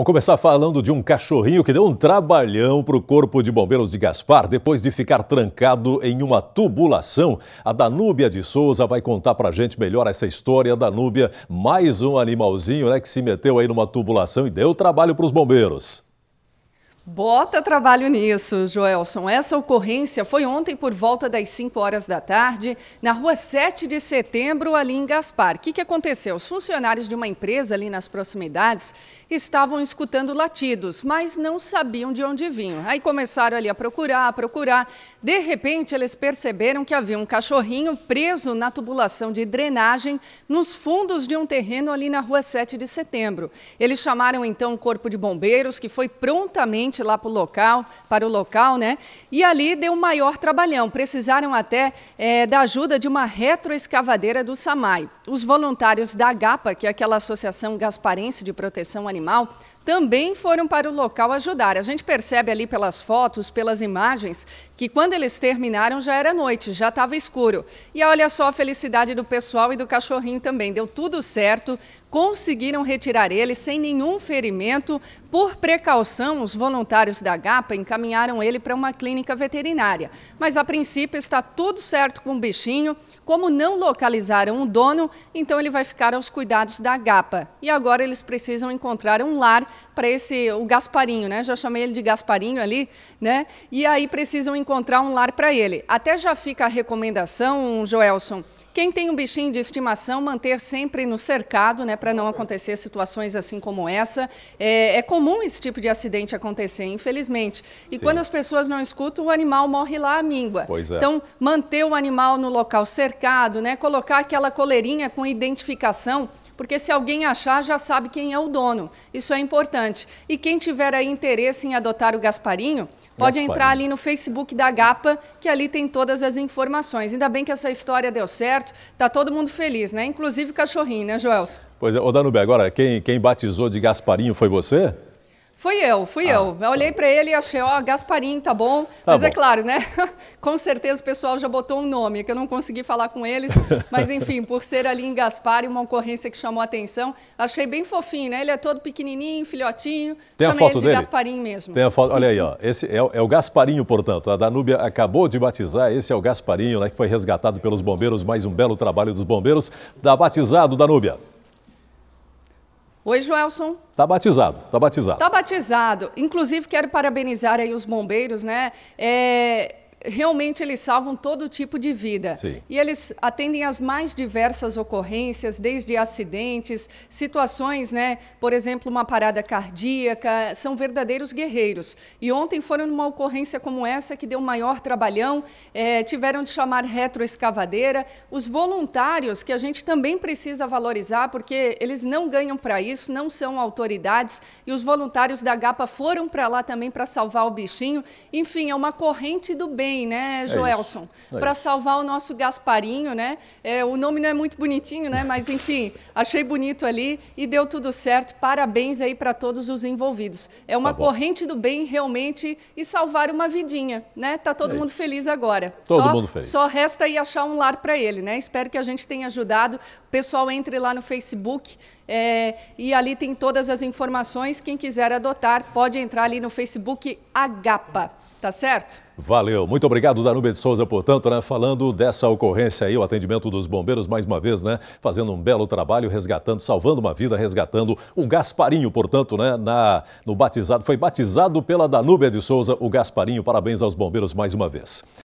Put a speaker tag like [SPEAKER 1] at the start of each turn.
[SPEAKER 1] Vamos começar falando de um cachorrinho que deu um trabalhão para o Corpo de Bombeiros de Gaspar depois de ficar trancado em uma tubulação. A Danúbia de Souza vai contar para a gente melhor essa história. Danúbia, mais um animalzinho né, que se meteu aí numa tubulação e deu trabalho para os bombeiros.
[SPEAKER 2] Bota trabalho nisso, Joelson. Essa ocorrência foi ontem por volta das 5 horas da tarde, na rua 7 de setembro, ali em Gaspar. O que, que aconteceu? Os funcionários de uma empresa ali nas proximidades estavam escutando latidos, mas não sabiam de onde vinham. Aí começaram ali a procurar, a procurar. De repente, eles perceberam que havia um cachorrinho preso na tubulação de drenagem nos fundos de um terreno ali na rua 7 de setembro. Eles chamaram então o corpo de bombeiros, que foi prontamente lá para o local, para o local, né? E ali deu um maior trabalhão. Precisaram até é, da ajuda de uma retroescavadeira do SAMAI. Os voluntários da GAPA, que é aquela Associação Gasparense de Proteção Animal, também foram para o local ajudar. A gente percebe ali pelas fotos, pelas imagens, que quando eles terminaram já era noite, já estava escuro. E olha só a felicidade do pessoal e do cachorrinho também. Deu tudo certo, conseguiram retirar ele sem nenhum ferimento. Por precaução, os voluntários da GAPA encaminharam ele para uma clínica veterinária. Mas a princípio está tudo certo com o bichinho. Como não localizaram o dono, então ele vai ficar aos cuidados da GAPA. E agora eles precisam encontrar um lar para esse o Gasparinho, né? Já chamei ele de Gasparinho ali, né? E aí precisam encontrar um lar para ele. Até já fica a recomendação, Joelson, quem tem um bichinho de estimação, manter sempre no cercado, né, para não acontecer situações assim como essa. É, é, comum esse tipo de acidente acontecer, infelizmente. E Sim. quando as pessoas não escutam, o animal morre lá à míngua.
[SPEAKER 1] É.
[SPEAKER 2] Então, manter o animal no local cercado, né, colocar aquela coleirinha com identificação porque se alguém achar, já sabe quem é o dono. Isso é importante. E quem tiver aí interesse em adotar o Gasparinho, pode entrar ali no Facebook da GAPA, que ali tem todas as informações. Ainda bem que essa história deu certo, tá todo mundo feliz, né? Inclusive o cachorrinho, né, Joelson?
[SPEAKER 1] Pois é, ô Danube, agora, quem, quem batizou de Gasparinho foi você?
[SPEAKER 2] Fui eu, fui ah, eu. Eu olhei para ele e achei, ó, Gasparim, tá bom. Tá mas é bom. é claro, né? com certeza o pessoal já botou um nome, que eu não consegui falar com eles. Mas enfim, por ser ali em Gaspar e uma ocorrência que chamou a atenção, achei bem fofinho, né? Ele é todo pequenininho, filhotinho.
[SPEAKER 1] Tem
[SPEAKER 2] a
[SPEAKER 1] foto
[SPEAKER 2] ele
[SPEAKER 1] dele?
[SPEAKER 2] de Gasparim mesmo.
[SPEAKER 1] Tem a foto, olha aí, ó. Esse é, é o Gasparinho, portanto. A Danúbia acabou de batizar, esse é o Gasparinho, né? Que foi resgatado pelos bombeiros. Mais um belo trabalho dos bombeiros. Dá batizado, Danúbia.
[SPEAKER 2] Oi, Joelson.
[SPEAKER 1] Tá batizado, tá batizado.
[SPEAKER 2] Tá batizado. Inclusive, quero parabenizar aí os bombeiros, né? É, realmente eles salvam todo tipo de vida.
[SPEAKER 1] Sim.
[SPEAKER 2] E eles atendem às mais diversas ocorrências, desde acidentes, situações, né? Por exemplo, uma parada cardíaca, são verdadeiros guerreiros. E ontem foram numa ocorrência como essa que deu maior trabalhão, é, tiveram de chamar retroescavadeira. Os voluntários, que a gente também precisa valorizar, porque eles não ganham para isso, não são autoridades, e os voluntários da GAPA foram para lá também para salvar o bichinho. Enfim, é uma corrente do bem também, né, é Joelson? É para salvar o nosso Gasparinho, né? É, o nome não é muito bonitinho, né? Mas enfim, achei bonito ali e deu tudo certo. Parabéns aí para todos os envolvidos. É uma tá corrente do bem realmente e salvar uma vidinha, né? Tá todo é mundo feliz agora.
[SPEAKER 1] Todo
[SPEAKER 2] só,
[SPEAKER 1] mundo feliz.
[SPEAKER 2] Só resta aí achar um lar para ele, né? Espero que a gente tenha ajudado. O pessoal entre lá no Facebook é, e ali tem todas as informações. Quem quiser adotar pode entrar ali no Facebook Agapa. Tá certo?
[SPEAKER 1] Valeu. Muito obrigado, Danube de Souza, portanto, né, falando dessa ocorrência aí, o atendimento dos bombeiros, mais uma vez, né, fazendo um belo trabalho, resgatando, salvando uma vida, resgatando o Gasparinho, portanto, né, na, no batizado, foi batizado pela Danúbia de Souza, o Gasparinho. Parabéns aos bombeiros mais uma vez.